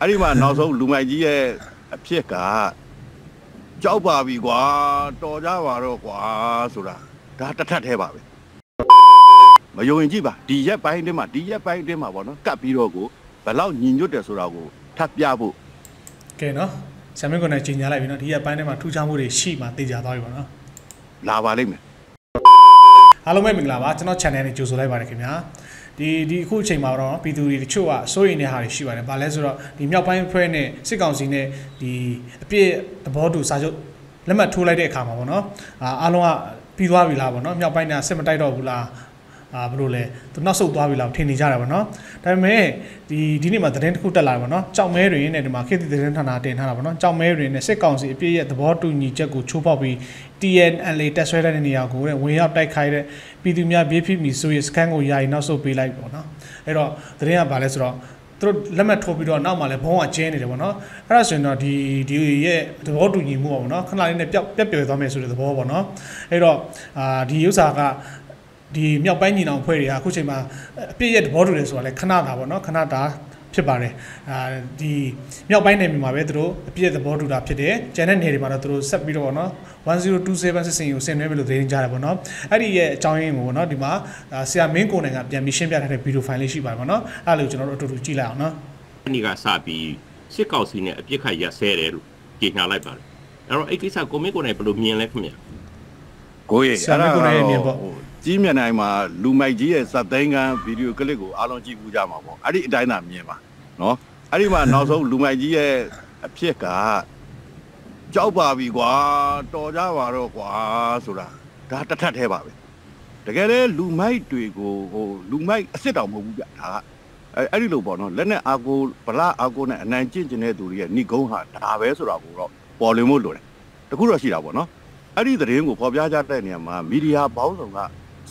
အဲ့ဒီမှာနောက်ဆုံးလူမိုက်ကြီးရဲ့အဖြစ်ကကြောက်ပါပြီကွာတော်ကြပါတော့ကွာဆိုတာဒါတစ်ထပ်သေးပါပဲမယုံရင်ကြည့်ပါဒီရက်ပိုင်းတည်းမှာဒီရက်ပိုင်းတည်းမှာပေါ့နော်ကပ်ပြီးတော့ကိုဘယ်လောက်ညီညွတ်တယ်ဆိုတာကိုထပ်ပြဖို့ကဲနော်ဆမ်မင်းကွန်နဲ့ကြီးညာလိုက်ပြီနော်ဒီရက်ပိုင်းထဲမှာထူးခြားမှုတွေရှိမှသိကြသွားပြီပေါ့နော်လာပါလိမ့်မယ်အားလုံးပဲမင်္ဂလာပါကျွန်တော် channel နဲ့ကြိုဆိုလိုက်ပါတယ်ခင်ဗျာ ဒီဒီအခုအချိန်မှာတော့ပြည်သူတွေတချို့ကစိုးရိမ်နေတဲ့ဟာတွေရှိပါတယ်။ဘာလဲဆိုတော့ဒီမြောက်ပိုင်းဖွဲ့နဲ့စစ်ကောင်စီနဲ့ဒီအပြည့်သဘောတူစာချုပ်လက်မှတ်ထိုးလိုက်တဲ့အခါမှာပေါ့နော်။အာအားလုံးကပြီးသွားပြီလားပေါ့နော်။မြောက်ပိုင်းကစစ်မတိုက်တော့ဘူးလား။ အာဘယ်လိုလဲသူနောက်ဆုတ်သွားပြီလားထင်နေကြတာပေါ့နော်။ဒါပေမဲ့ဒီဒီနေ့မှာသတင်းတစ်ခုတက်လာတယ်ပေါ့နော်။ကြောက်မဲတွေနဲ့ဒီမှာခေတ်သစ်သတင်းဌာနတင်ထားတာပေါ့နော်။ကြောက်မဲတွေနဲ့စစ်ကောင်စီအပြည့်ရဲ့သဘောတူညီချက်ကိုချိုးဖောက်ပြီး TNLA တက်ဆွဲတဲ့နေရာကိုတဲ့ဝင်ရောက်တိုက်ခိုက်တဲ့ပြည်သူများဘေးဖြစ်မီဆိုရင်စကန်ကိုယာယီနောက်ဆုတ်ပေးလိုက်ပေါ့နော်အဲ့တော့သတင်းကဘာလဲဆိုတော့သူတို့လက်မှတ်ထိုးပြီးတော့နောက်မှလည်းဘုံကကျင်းနေတယ်ပေါ့နော်အဲ့ဒါဆိုရင်တော့ဒီဒီရဲ့သဘောတူညီမှုပေါ့နော်ခဏလေးနဲ့ပြက်ပြက်ပြယ်သွားမယ်ဆိုတဲ့သဘောပေါ့နော်အဲ့တော့အာဒီဥစ္စာက ဒီမြောက်ပိုင်းညီနောင်ဖွဲ့တွေကအခုချိန်မှာအပြည့်ရဲ့သဘောတူတယ်ဆိုတာလဲခဏတာပေါ့နော်ခဏတာဖြစ်ပါတယ်အာဒီမြောက်ပိုင်းနယ်မြေမှာပဲသူတို့အပြည့်သဘောတူတာဖြစ်တယ်ကျန်တဲ့နယ်တွေမှာတော့သူတို့ဆက်ပြီးတော့ပေါ့နော်1027စစ်စင်ကိုဆင်နွှဲပြီလို့သတင်းကြတယ်ပေါ့နော်အဲ့ဒီရဲ့အကြောင်းရင်းကိုပေါ့နော်ဒီမှာဆရာမင်းကိုနိုင်ကပြန်ပြီးရှင်းပြထားတဲ့ဗီဒီယိုဖိုင်လေးရှိပါတယ်ပေါ့နော်အဲ့လိုကျွန်တော်တို့အတူတူကြည့်လိုက်အောင်နော်ဒီနေ့ကစပြီးစစ်ကောင်စီနဲ့အပြစ်ခတ်ရက်စဲတယ်လို့ကြေညာလိုက်ပါတယ်အဲ့တော့အဲ့ကိစ္စကိုမင်းကိုယ်တိုင်ဘယ်လိုမြင်လဲခင်ဗျာကိုရေဆရာမကိုနိုင်ရဲ့မြင်ပေါ့ဟို ကြီးမြတ်နိုင်မှာလူမိုက်ကြီးရဲ့စက်သိန်းကန်းဗီဒီယိုကလစ်ကိုအားလုံးကြည့်ဘူးကြမှာပေါ့အဲ့ဒီအတိုင်းသာမြင်ပါနော်အဲ့ဒီမှာနောက်ဆုံးလူမိုက်ကြီးရဲ့အဖြစ်ကကြောက်ပါပြီကွာတော်ကြပါတော့ကွာဆိုတာဒါတစ်ထပ်သေးပါပဲတကယ်လေလူမိုက်တွေကိုဟိုလူမိုက်အစ်စ်တောင်မဟုတ်ဘူးဗျဒါကအဲ့အဲ့ဒီလိုပေါ့နော်လက်နဲ့အာကိုဗလာအာကိုနဲ့အနိုင်ကျင့်ကျင်တဲ့သူတွေရဲ့ဏိကုံးဟာဒါပဲဆိုတာကိုတော့ပေါ်လွင်ဖို့လိုတယ်တခုတော့ရှိတာပေါ့နော်အဲ့ဒီသတင်းကိုဖော်ပြကြတဲ့နေရာမှာမီဒီယာဘောင်းဆောင်က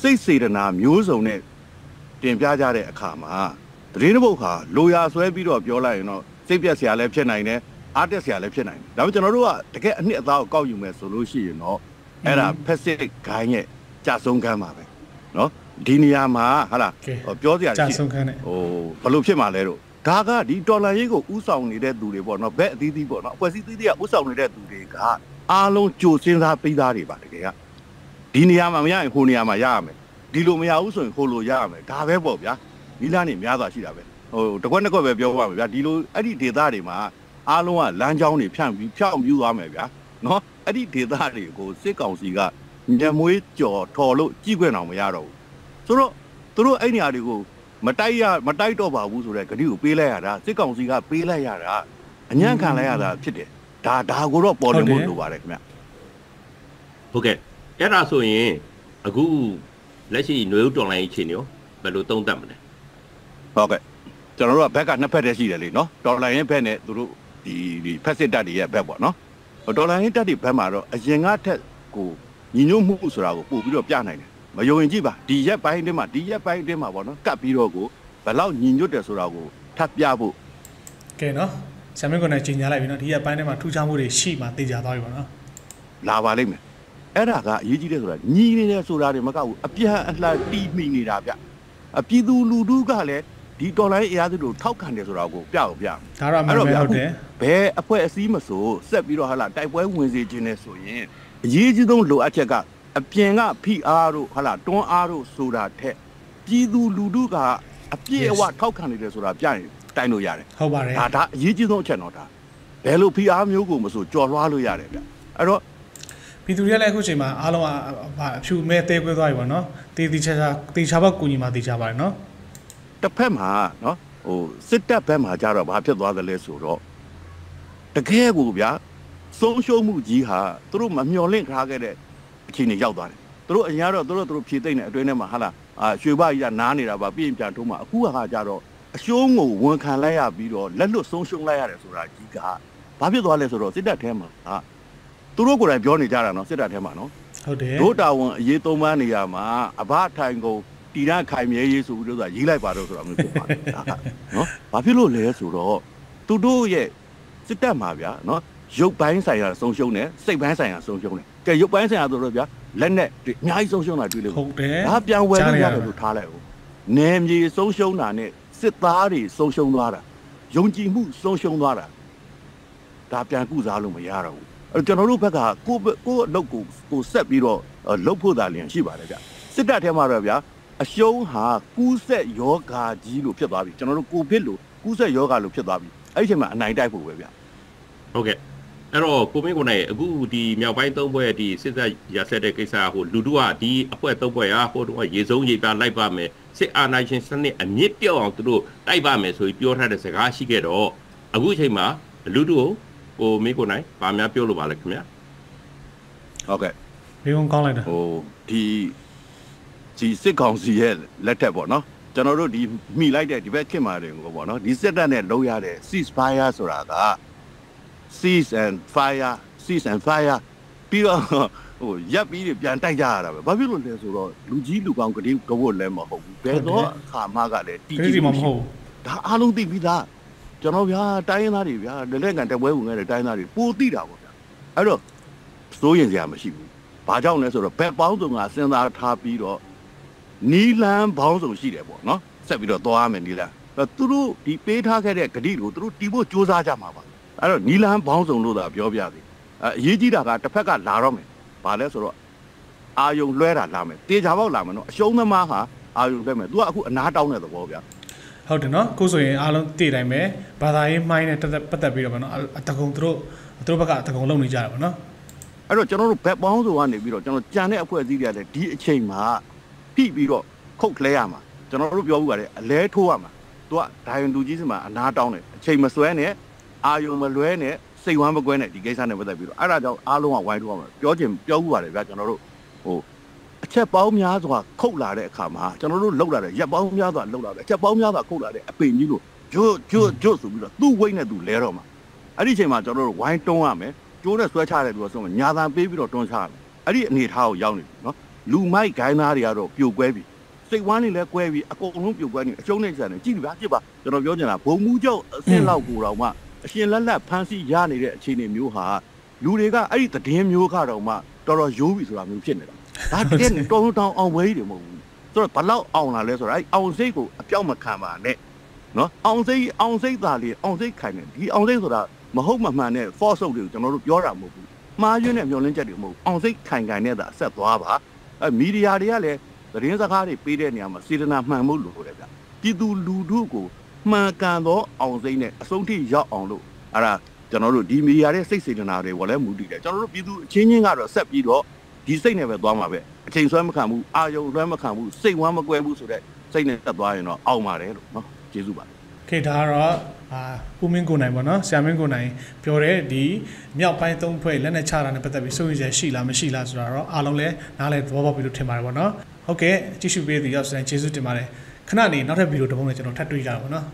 စိတ်စေတနာမျိုးစုံနဲ့တင်ပြကြတဲ့အခါမှာသတင်းတစ်ပုဒ်ဟာလိုရာဆွဲပြီးတော့ပြောလိုက်ရင်တော့စိတ်ပြက်စရာလည်းဖြစ်နိုင်တယ်အားတက်စရာလည်းဖြစ်နိုင်တယ်ဒါပေမဲ့ကျွန်တော်တို့ကတကယ်အနှစ်အသားကိုကောက်ယူမယ်ဆိုလို့ရှိရင်တော့အဲ့ဒါဖက်စစ်ဂိုင်းရဲ့ကြာဆုံးကမ်းပါပဲเนาะဒီနေရာမှာဟာလား ကဲ ဟောပြောစရာ ကြာ ရှိတယ် ဆုံးခန်းနဲ့ ဟိုဘယ်လိုဖြစ်မှာလဲတော့ဒါကဒီတော်လန်ရေးကိုဥဆောင်နေတဲ့သူတွေပေါ့နော်ဘက်အသီးသီးပေါ့နော်အဖွဲ့အစည်းသီးသီးကဥဆောင်နေတဲ့သူတွေကအားလုံးကြိုစဉ်းစားပြီးသားတွေပါတကယ်က ဒီနေရာမှာမရရင်ဟိုနေရာမှာရရမယ်ဒီလိုမရဘူးဆိုရင်ဟိုလိုရရမယ်ဒါပဲပေါ့ဗျာနီလာနေများစွာရှိတာပဲဟိုတစ်ခွက်နှစ်ခွက်ပဲပြောပါမယ်ဗျာဒီလိုအဲ့ဒီဒေသတွေမှာအားလုံးကလမ်းကြောင်းတွေဖြန့်ပြီးဖြောင်းပြူသွားမယ်ဗျာနော်အဲ့ဒီဒေသတွေကိုစစ်ကောင်စီကညမွေးကြော်ထော်လို့ကြည့်ခွင့်အောင်မရတော့ဘူးဆိုတော့သူတို့အဲ့နေရာတွေကိုမတိုက်ရမတိုက်တော့ပါဘူးဆိုတဲ့ဂတိကိုပေးလိုက်ရတာစစ်ကောင်စီကပေးလိုက်ရတာအညံ့ခံလိုက်ရတာဖြစ်တယ်ဒါဒါကိုတော့ပေါ်လွင်ဖို့လိုပါတယ်ခင်ဗျဟုတ်ကဲ့ အဲ့ဒါဆိုရင်အခုလက်ရှိຫນွေဦးတော်လိုင်းအခြေအနေရောဘယ်လိုသုံးသပ်မလဲဟုတ်ကဲ့ကျွန်တော်တို့ကဘက်ကနှစ်ဖက်တည်းရှိတယ်လေနော်ဒေါ်လာရင်းဘက်နဲ့သူတို့ဒီဒီဖက်စစ်တပ်တွေရဲ့ဘက်ပေါ့နော်ဒေါ်လာရင်းတပ်တွေဘက်မှာတော့အရင်ကထက်ကိုညီညွတ်မှုဆိုတာကိုပို့ပြီးတော့ပြနိုင်တယ်မယုံရင်ကြည့်ပါဒီရက်ပိုင်းတည်းမှာဒီရက်ပိုင်းတည်းမှာပေါ့နော်ကပ်ပြီးတော့ကိုဘယ်လောက်ညီညွတ်တယ်ဆိုတာကိုထပ်ပြဖို့ကဲနော်ဆမ်မင်းကွန်နဲ့ကြီးညာလိုက်ပြီနော်ဒီရက်ပိုင်းထဲမှာထူးခြားမှုတွေရှိမှသိကြသွားပြီပေါ့နော်လာပါလိမ့်မယ် အဲ့ဒါကအရေးကြီးတယ်ဆိုတာညီနေတယ်ဆိုတာတွေမကဘူးအပြန်အလှန်တီးမိနေတာဗျအပြည်သူလူထုကလည်းဒီတော်လိုင်းအရာစုတို့ထောက်ခံတယ်ဆိုတာကိုပြအောင်ပြဒါတော့အမှန်ပဲဟုတ်တယ်ဘယ်အဖွဲ့အစည်းမဆိုဆက်ပြီးတော့ဟာလာတိုက်ပွဲဝင်စေခြင်းနဲ့ဆိုရင်အရေးကြီးဆုံးလိုအပ်ချက်ကအပြင်ကဖိအားတို့ဟာလာတွန်းအားတို့ဆိုတာထက်ပြည်သူလူထုကအပြည့်အဝထောက်ခံနေတယ်ဆိုတာပြရင်တိုင်လို့ရတယ်ဟုတ်ပါတယ်ဒါဒါအရေးကြီးဆုံးအချက်တော့ဒါဘယ်လိုဖိအားမျိုးကိုမဆိုကြော်လွှားလို့ရတယ်ဗျအဲ့တော့ ပြည်သူတွေကလည်းအခုချိန်မှာအားလုံးကဘာအဖြူမဲတဲခွဲသွားပြီပေါ့နော်တေးတီချာချာတေချာဘောက်ကူညီမှတေချာပါတယ်နော်တစ်ဖက်မှာနော်ဟိုစစ်တပ်ဘက်မှာကြတော့ဘာဖြစ်သွားသလဲဆိုတော့တကယ်ကိုဗျာဆုံးရှုံးမှုကြီးဟာသူတို့မမျှော်လင့်ထားခဲ့တဲ့အခြေအနေရောက်သွားတယ်သူတို့အရင်ကတော့သူတို့သူတို့ဖြည့်သိမ့်တဲ့အတွင်းထဲမှာဟာလာအာရွှေဘကြီးကနားနေတာပါပြင်းပြန်ထုံးမှာအခုကကြတော့အရှုံးကိုဝန်ခံလိုက်ရပြီးတော့လက်လွတ်ဆုံးရှုံးလိုက်ရတယ်ဆိုတာကြီးကဘာဖြစ်သွားလဲဆိုတော့စစ်တပ်ထဲမှာဟာ သူတို့ကိုယ်တိုင်ပြောနေကြတာနော်စစ်တပ်ထဲမှာနော်ဟုတ်တယ်တို့တာဝန်အရေးသုံးပန်းနေရမှာအဘထိုင်ကုန်တီရန်ခိုင်မြဲရေးဆိုပြီးတော့ဆိုတာရေးလိုက်ပါတော့ဆိုတာမျိုးဖြစ်ပါတယ်ဒါကနော်ဘာဖြစ်လို့လဲဆိုတော့သူတို့ရဲ့စစ်တပ်မှာဗျာနော်ရုပ်ပိုင်းဆိုင်ရာဆုံးရှုံးတယ်စိတ်ပိုင်းဆိုင်ရာဆုံးရှုံးတယ်ကဲရုပ်ပိုင်းဆိုင်ရာဆိုတော့ဗျာလက်နဲ့အများကြီးဆုံးရှုံးတာတွေ့လို့ဟုတ်တယ်ဒါပြန်ဝယ်လို့ကြားရတယ်လိုက်လို့ထားလိုက်ဦးနယ်မြေဆုံးရှုံးတာနဲ့စစ်သားတွေဆုံးရှုံးသွားတာယုံကြည်မှုဆုံးရှုံးသွားတာဒါပြန်ကုစားလို့မရတော့ဘူး အဲ့တော့ကျွန်တော်တို့ဘက်ကကိုယ့်ဘက်ကိုယ့်အလုပ်ကိုကိုဆက်ပြီးတော့အဲ့လုပ်ဖို့သာလျင်ရှိပါတယ်ဗျစစ်တပ်ထဲမှာတော့ဗျာအရှုံးဟာကူးဆက်ယောဂါကြီးလို့ဖြစ်သွားပြီကျွန်တော်တို့ကိုဗစ်လို့ကူးဆက်ယောဂါလို့ဖြစ်သွားပြီအဲ့ဒီအချိန်မှာအနိုင်တိုက်ဖို့ပဲဗျဟုတ်ကဲ့အဲ့တော့ကိုမင်းကိုနိုင်အခုဒီမြောက်ပိုင်းသုံးဘွဲ့ဒီစစ်သက်ရဆက်တဲ့ကိစ္စဟိုလူတို့ကဒီအဖွဲ့သုံးဘွဲ့ဟာဟိုတော့ရေစုံရေပြလိုက်ပါမယ်စစ်အာဏာရှင်စနစ်အမြင့်ပြောက်အောင်သူတို့တိုက်ပါမယ်ဆိုပြီးပြောထားတဲ့စကားရှိခဲ့တော့အခုအချိန်မှာလူတို့ ကိုမင်းကိုနိုင်ဗာများပြောလို့ပါလဲခင်ဗျာဟုတ်ကဲ့ဘေးကုန်းကောင်းလိုက်တာဟိုဒီဒီစစ်ကောင်စီရဲ့လက်ထက်ပေါ့နော်ကျွန်တော်တို့ဒီမိလိုက်တဲ့ဒီဘက်ခင်မာတွေကိုပေါ့နော်ဒီစစ်တပ်နဲ့လုံးရတဲ့ cease fire ဆိုတာက cease and fire cease and fire ပြီးတော့ဟိုရပ်ပြီးပြန်တိုက်ကြရတာပဲဘာဖြစ်လို့လဲဆိုတော့လူကြီးလူကောင်းကတိကဝတ်လည်းမဟုတ်ဘူးဘယ်တော့အခါမှကလည်းတီခရီးစီမမဟုတ်ဒါအားလုံးသိပြီးသား ကျွန်တော်ဗျာတိုင်းရင်းသားတွေဗျာလက်လက်ကန်တပွဲဝင်ခဲ့တဲ့တိုင်းရင်းသားတွေပိုသိတာပေါ့ဗျာအဲ့တော့စိုးရင်စရာမရှိဘူးဘာကြောင့်လဲဆိုတော့ဘက်ပေါင်းစုံကစဉ်းစားထားပြီးတော့နီလန်းပေါင်းစုံရှိတယ်ပေါ့နော်ဆက်ပြီးတော့သွားရမယ်နီလန်းအဲ့တော့သူတို့ဒီပေးထားခဲ့တဲ့ဂတိကိုသူတို့တီးဖို့စ조사ကြမှာပါအဲ့တော့နီလန်းပေါင်းစုံလို့သာပြောပြသေးအဲ့အရေးကြီးတာကတစ်ဖက်ကလာတော့မယ်ဘာလဲဆိုတော့အာယုံလွှဲတာလာမယ်တေချာပေါက်လာမယ်နော်အရှုံးသမားဟာအာယုံလွှဲမယ် तू ကအခုအနာတောင်းတဲ့သဘောဗျာ ဟုတ်တယ်နော်ကိုဆိုရင်အားလုံးတည်တိုင်းပဲဘာသာရေးမိုင်းနဲ့တက်တက်ပတ်သက်ပြီးတော့ဗောနော်အတကုံသူတို့သူတို့ဘက်ကအတကုံလုံနေကြတာဗောနော်အဲ့တော့ကျွန်တော်တို့ဘက်ပေါင်းစုံကနေပြီးတော့ကျွန်တော်ကြံတဲ့အဖွဲ့အစည်းတွေကလည်းဒီအချိန်မှာဖိပြီးတော့ခုတ်လဲရမှာကျွန်တော်တို့ပြောဘူးပါတယ်အလဲထိုးရမှာသူကဒိုင်လူကြီးစမှာအနာတောင်းတယ်အချိန်မစွဲနဲ့အာယုံမလွဲနဲ့စိတ်ဝမ်းမကွဲနဲ့ဒီကိစ္စနဲ့ပတ်သက်ပြီးတော့အဲ့ဒါကြောင့်အားလုံးကဝိုင်းထိုးရမှာပြောချင်ပြောဘူးပါတယ်ဗျာကျွန်တော်တို့ဟို အချက်ပေါင်းများစွာခုတ်လာတဲ့အခါမှာကျွန်တော်တို့လှုပ်လာတဲ့ရက်ပေါင်းများစွာလှုပ်လာတဲ့အချက်ပေါင်းများစွာခုတ်လာတဲ့အပင်ကြီးလို့ဂျွတ်ဂျွတ်ဂျွတ်ဆိုပြီးတော့သူ့ဝိတ်နဲ့သူလဲတော့မှာအဲ့ဒီအချိန်မှာကျွန်တော်တို့ဝိုင်းတွန်းရမယ်ကျိုးနဲ့ဆွဲချတယ်လို့ဆိုမှညာတန်ပေးပြီးတော့တွန်းချရတယ်အဲ့ဒီအနေထားကိုရောက်နေပြီနော်လူမိုက်ဂိုင်းသားတွေကတော့ပြိုကွဲပြီစိတ်ဝမ်းနေလဲကွဲပြီအကုန်လုံးပြိုကွဲနေအကျုံးနေကြတယ်ကြည့်ပါကြည့်ပါကျွန်တော်ပြောချင်တာဘုံမူကျောက်အစင်းလောက်ကိုတော့မှအရှင်လက်လက်ဖမ်းဆီးရနေတဲ့အခြေအနေမျိုးဟာလူတွေကအဲ့ဒီသတင်းမျိုးကတော့မှတော်တော်ရိုးပြီဆိုတာမျိုးဖြစ်နေတာ ဒါတကယ်တော်တော်အောင်ဝဲကြီးတယ်မဟုတ်ဘူးဆိုတော့ဘလောက်အောင်လာလဲဆိုတော့အဲ့အောင်စိတ်ကိုအပြောက်မခံပါနဲ့နော်အောင်စိတ်အောင်စိတ်သားလေးအောင်စိတ်ခိုင်နေဒီအောင်စိတ်ဆိုတာမဟုတ်မမှန်တဲ့ false ုပ်တွေကိုကျွန်တော်တို့ပြောတာမဟုတ်ဘူးမှားယွင်းတဲ့မျှော်လင့်ချက်တွေမဟုတ်ဘူးအောင်စိတ်ခိုင်ခိုင်နဲ့သာဆက်သွားပါအဲမီဒီယာတွေကလည်းသတင်းစကားတွေပေးတဲ့နေရာမှာစေတနာမှန်မှုလို့ပြောတယ်ဗျပြည်သူလူထုကိုမှန်ကန်သောအောင်စိတ်နဲ့အဆုံးထိရောက်အောင်လို့အဲ့ဒါကျွန်တော်တို့ဒီမီဒီယာရဲ့စိတ်စေတနာတွေကိုလည်းမူတည်တယ်ကျွန်တော်တို့ပြည်သူအချင်းချင်းကတော့ဆက်ပြီးတော့ ဒီစိတ်နဲ့ပဲသွားမှာပဲအချိန်ဆွဲမခံဘူးအာယုံလွှဲမခံဘူးစိတ်ဝမ်းမကွဲဘူးဆိုတဲ့စိတ်နဲ့တက်သွားရင်တော့အောင်ပါတယ်လို့နော်ကျေးဇူးပါခေဒါကတော့အာဦးမင်းကိုနိုင်ပေါ့နော်ဆရာမင်းကိုနိုင်ပြောတဲ့ဒီမြောက်ပိုင်းသုံးဖွဲ့လက်နဲ့ချတာနဲ့ပတ်သက်ပြီးစိုးရိမ်ရရှိလားမရှိလားဆိုတာတော့အားလုံးလည်းနားလည်သဘောပေါက်ပြီလို့ထင်ပါတယ်ပေါ့နော်ဟုတ်ကဲ့ကြည့်ရှုပေးတဲ့ရောက်စတဲ့ကျေးဇူးတင်ပါတယ်ခဏနေနောက်ထပ်ဗီဒီယိုတစ်ပုဒ်နဲ့ကျွန်တော်ထပ်တွေ့ကြတာပေါ့နော်